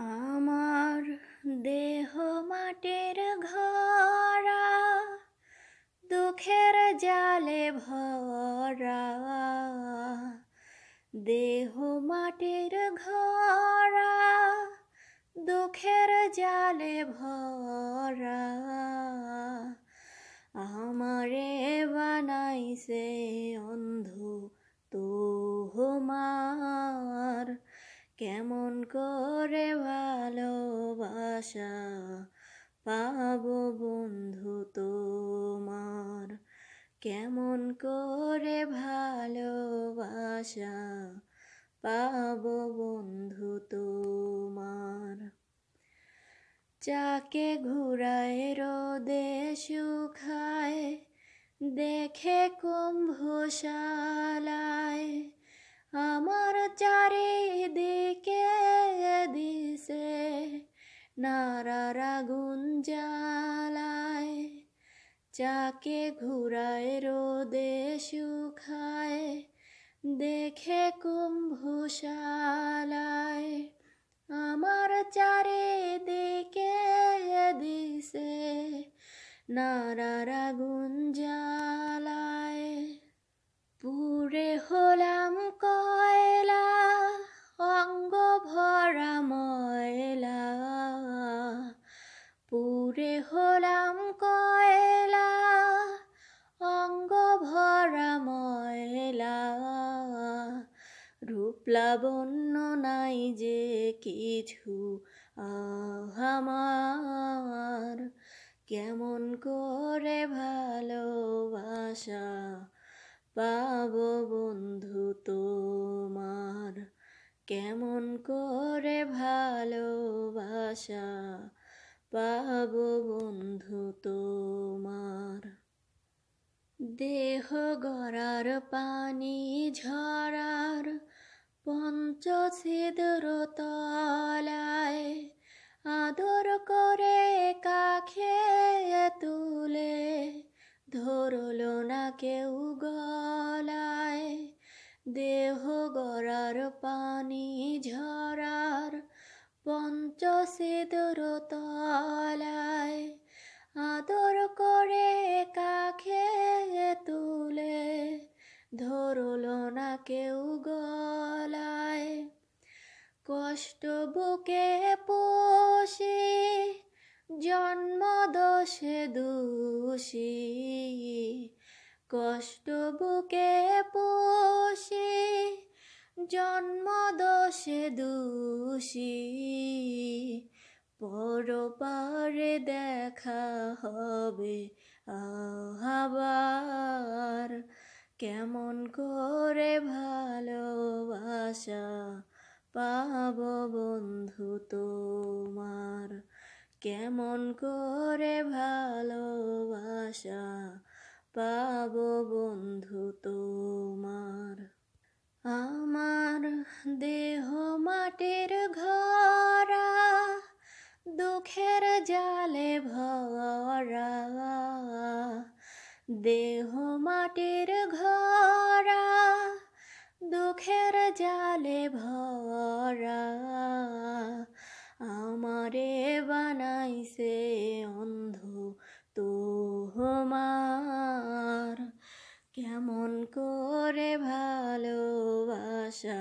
আমার দেহ মাটির ঘরা, দুঃখের জালে ভরা। দেহ মাটির ঘরা, দুঃখের জালে ভরা। আমারে বানাইছে অন্ধ তোমার কেমন করে ভালোবাসা পাব বন্ধু তোমার। কেমন করে ভালোবাসা পাব বন্ধু তোমার। চাকে ঘুরায় রোদে শুখায় দেখে কুম্ভশালায়। আমার চারিদিকে নারার আগুন জ্বালায়, যাকে ঘুরায় রোদে শুখায় দেখে কুম্ভশালায়, আমার চারিদিকে দিছে নারার আগুন জ্বালায়। রূপলাবণ্য নাই যে কিছু আমার। কেমন করে ভালোবাসা পাব বন্ধু তোমার? কেমন করে ভালোবাসা পাব বন্ধু তোমার? দেহ গড়ার পানি ঝরার পঞ্চছিদ্র তলায় আদর করে কাখে তুলে ধরল না কেউ গলায়। দেহ গড়ার পানি ঝরার পঞ্চছিদ্র তলায় আদর করে কাখে তুলে ধরল কষ্ট বুকে পোষে জন্ম দোষে। দোষী কষ্ট বুকে পোষে জন্ম দোষে। দোষী পরপারে দেখা হবে আবার কেমন করে ভালোবাসা পাব বন্ধু তোমার। কেমন করে ভালোবাসা পাব বন্ধু তোমার। আমার দেহ মাটির ঘরা, দুঃখের জালে ভরা। দেহ মাটির দুঃখের জালে ভরা আমারে বানাইছে অন্ধ তোমার। কেমন করে ভালোবাসা